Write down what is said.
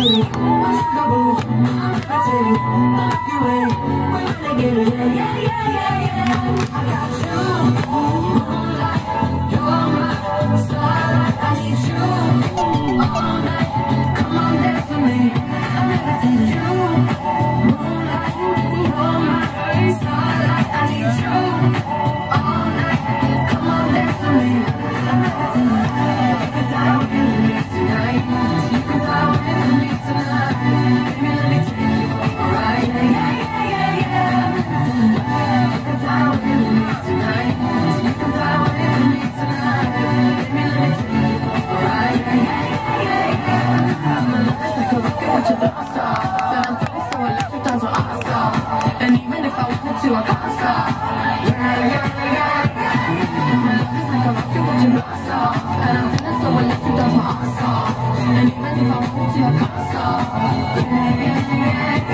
I tell. We're gonna get it. Yeah, yeah, yeah, yeah. stop. And even if I wanted to, I can't stop. Yeah, yeah, yeah, yeah. My love is like a rocket. And I'm feeling so electric, that's my. And even if I want to, I can't stop. Yeah, yeah, yeah.